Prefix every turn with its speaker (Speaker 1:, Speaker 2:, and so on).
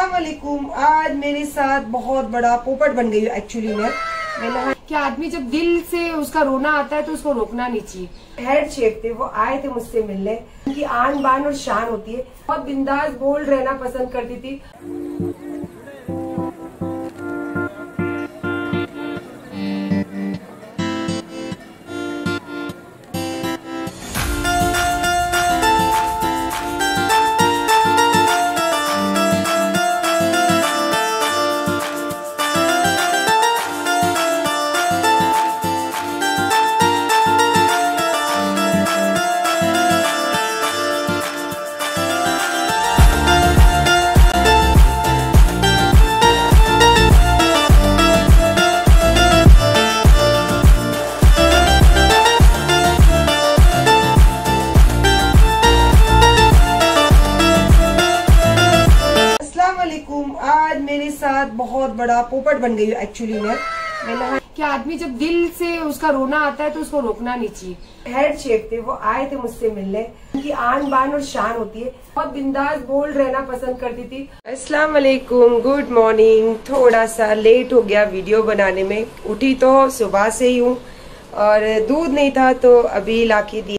Speaker 1: अस्सलाम वालेकुम। आज मेरे साथ बहुत बड़ा पोपट बन गई एक्चुअली मैं। मैंने
Speaker 2: कि आदमी जब दिल से उसका रोना आता है तो उसको रोकना नहीं चाहिए।
Speaker 1: हेड शेप थे वो आए थे मुझसे मिलने। उनकी आन बान और शान होती है। बहुत बिंदास बोल्ड रहना पसंद करती थी। मेरे साथ बहुत बड़ा पोपट बन गई एक्चुअली मैं। मैंने
Speaker 2: कि आदमी जब दिल से उसका रोना आता है तो उसको रोकना नहीं चाहिए?
Speaker 1: हेड शेप थे वो आए थे मुझसे मिलने। उनकी आन बान और शान होती है। बहुत बिंदास बोल्ड रहना पसंद करती थी। अस्सलाम वालेकुम गुड मॉर्निंग थोड़ा सा लेट हो गया वीडियो बनाने में। उठी तो सुबह से ही हूँ। और दूध नहीं था तो अभी लाके दिया।